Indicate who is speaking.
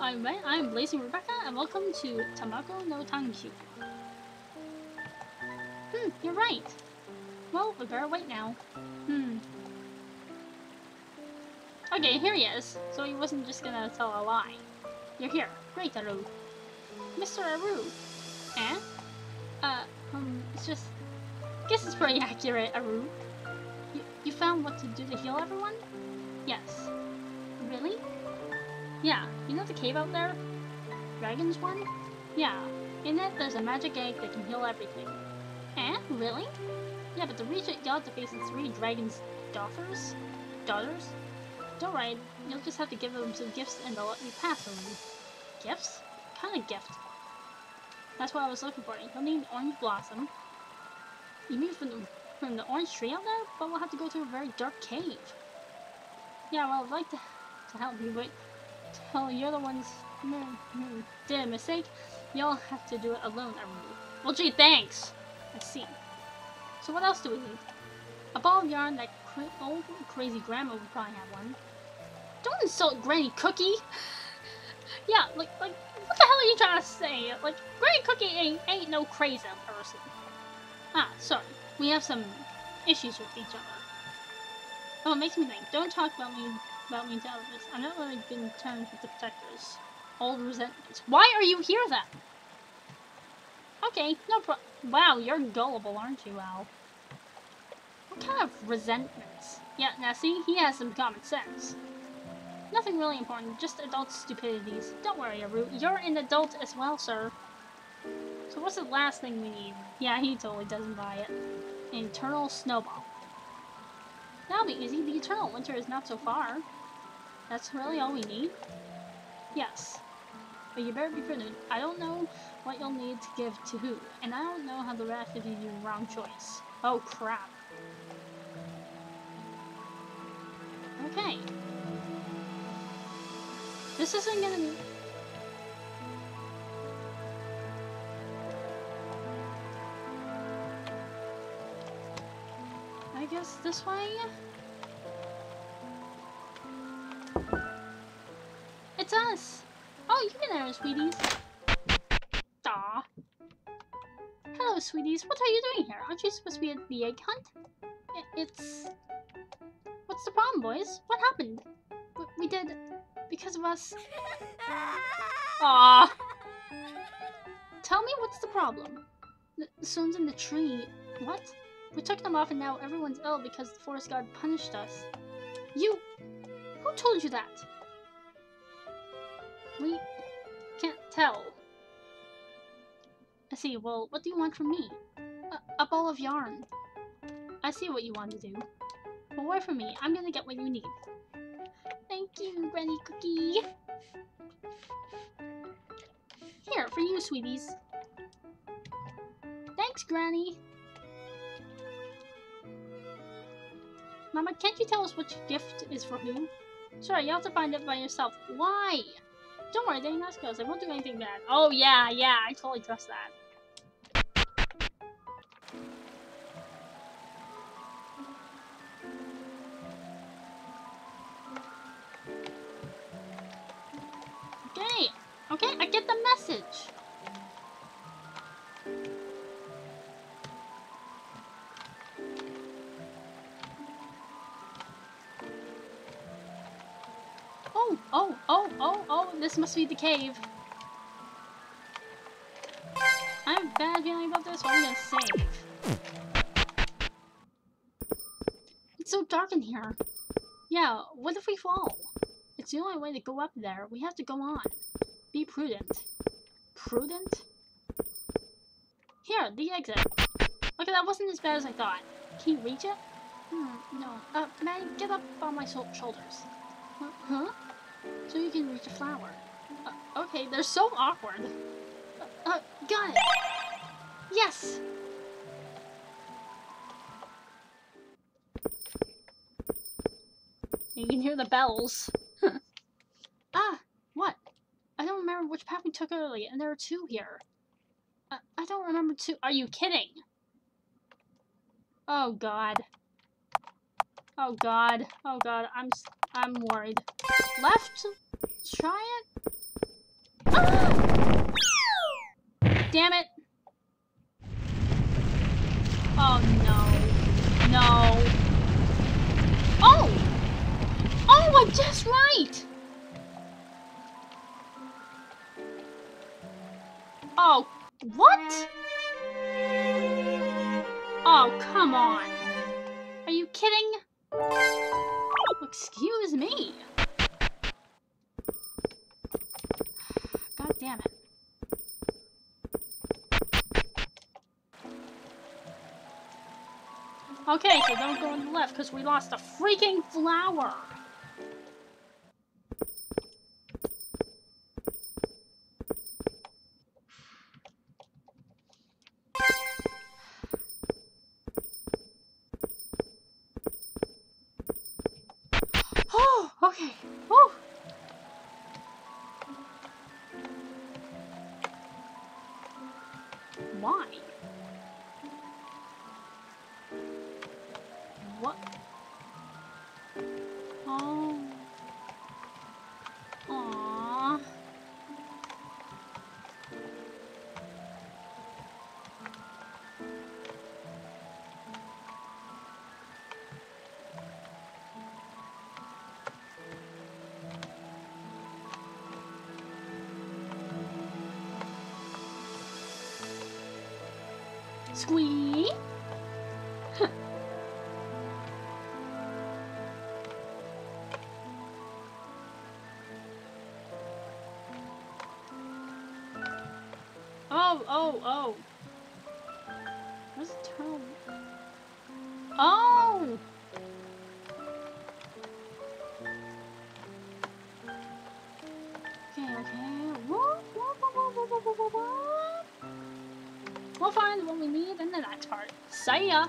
Speaker 1: I'm I'm Blazing Rebecca, and welcome to Tamago No Tankyuu. Hmm, you're right. Well, we better wait now. Hmm. Okay, here he is. So he wasn't just gonna tell a lie. You're here. Great, Aru. Mr. Aru. Eh? Uh, um, it's just... guess it's pretty accurate, Aru. You, you found what to do to heal everyone? Yes. Yeah, you know the cave out there? Dragon's one? Yeah. In it, there's a magic egg that can heal everything. Eh? Really? Yeah, but it, you'll have to face the three dragons' daughters? Daughters? Don't worry, you'll just have to give them some gifts and they'll let me pass them. Gifts? What kind of gift? That's what I was looking for. You'll need orange blossom. You mean from the, from the orange tree out there? But we'll have to go through a very dark cave. Yeah, well, I'd like to, to help you, but tell you're the ones who did a mistake. You'll have to do it alone, I Well, gee, thanks. I see. So what else do we need? A ball of yarn that cra old crazy grandma would probably have one. Don't insult Granny Cookie! yeah, like, like, what the hell are you trying to say? Like, Granny Cookie ain't, ain't no crazy person. Ah, sorry. We have some issues with each other. Oh, it makes me think. Don't talk about me about me to others. I'm not really good in terms with the protectors. Old resentments. Why are you here then? Okay, no pro- Wow, you're gullible, aren't you, Al? What kind of resentments? Yeah, now see, he has some common sense. Nothing really important, just adult stupidities. Don't worry, Aru, you're an adult as well, sir. So what's the last thing we need? Yeah, he totally doesn't buy it. Eternal snowball. That'll be easy, the eternal winter is not so far. That's really all we need? Yes. But you better be prudent. I don't know what you'll need to give to who, and I don't know how the rest of you do wrong choice. Oh crap. Okay. This isn't gonna be... I guess this way? It's us! Oh, you can there, sweeties. Aw. Hello, sweeties. What are you doing here? Aren't you supposed to be at the egg hunt? it's... What's the problem, boys? What happened? We, did... Because of us... Aw. Tell me what's the problem? The, the stones in the tree... What? We took them off and now everyone's ill because the forest god punished us. You... Who told you that? We can't tell. I see, well, what do you want from me? A, a ball of yarn. I see what you want to do. But wait for me, I'm gonna get what you need. Thank you, Granny Cookie. Here, for you, sweeties. Thanks, Granny. Mama, can't you tell us which gift is for who? Sorry, you have to find it by yourself. Why? Don't worry, they're nice girls. They won't do anything bad. Oh, yeah, yeah, I totally trust that. Okay, okay, I get the message. This must be the cave. I have a bad feeling about this, so I'm gonna save. It's so dark in here. Yeah, what if we fall? It's the only way to go up there. We have to go on. Be prudent. Prudent? Here, the exit. Okay, that wasn't as bad as I thought. Can you reach it? Hmm, no. Uh, man, get up on my shoulders. Huh? So you can reach a flower. Uh, okay, they're so awkward. Uh, uh, got it! Yes! You can hear the bells. ah, what? I don't remember which path we took earlier, and there are two here. Uh, I don't remember two. Are you kidding? Oh god. Oh god. Oh god. I'm I'm worried. Left? Try it? Ah! Damn it. Oh, no. No. Oh! Oh, I'm just right! Oh, what? Oh, come on. Excuse me. God damn it. Okay, so don't go on the left because we lost a freaking flower. Okay. Whew. Why? Squee. Oh, oh, oh. What's the term? Oh! See ya!